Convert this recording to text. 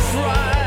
to.